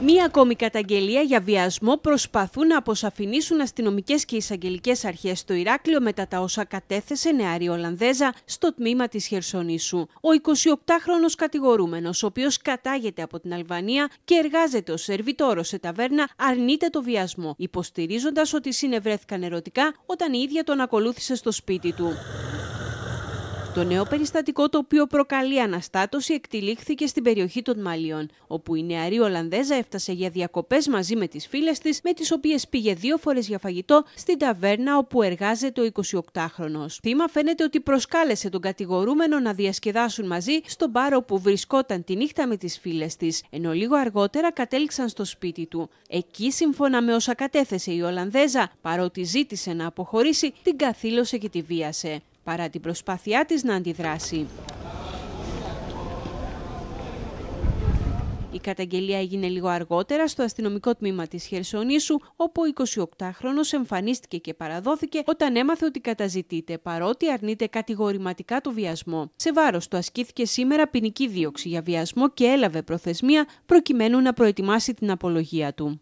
Μία ακόμη καταγγελία για βιασμό προσπαθούν να αποσαφηνίσουν αστυνομικές και εισαγγελικές αρχές στο Ηράκλειο μετά τα όσα κατέθεσε νεαρή Ολλανδέζα στο τμήμα της Χερσονήσου. Ο 28χρονο κατηγορούμενος, ο οποίος κατάγεται από την Αλβανία και εργάζεται ως σερβιτόρο σε ταβέρνα, αρνείται το βιασμό, υποστηρίζοντας ότι συνευρέθηκαν ερωτικά όταν η ίδια τον ακολούθησε στο σπίτι του. Το νέο περιστατικό το οποίο προκαλεί αναστάτωση εκτυλίχθηκε στην περιοχή των Μαλίων, όπου η νεαρή Ολλανδέζα έφτασε για διακοπές μαζί με τις φίλες της, με τις οποίες πήγε δύο φορές για φαγητό στην ταβέρνα όπου εργάζεται ο 28χρονος. Θύμα φαίνεται ότι προσκάλεσε τον κατηγορούμενο να διασκεδάσουν μαζί στο μπάρο όπου βρισκόταν τη νύχτα με τις φίλες της, ενώ λίγο αργότερα κατέληξαν στο σπίτι του. Εκεί, σύμφωνα με όσα κατέθεσε η Ολλανδέζα, παρότι ζήτησε να αποχωρήσει, την καθήλωσε και τη βίασε παρά την προσπάθειά της να αντιδράσει. Η καταγγελία έγινε λίγο αργότερα στο αστυνομικό τμήμα της Χερσονήσου, όπου ο 28χρονος εμφανίστηκε και παραδόθηκε όταν έμαθε ότι καταζητείται, παρότι αρνείται κατηγορηματικά το βιασμό. Σε βάρος του ασκήθηκε σήμερα ποινική δίωξη για βιασμό και έλαβε προθεσμία προκειμένου να προετοιμάσει την απολογία του.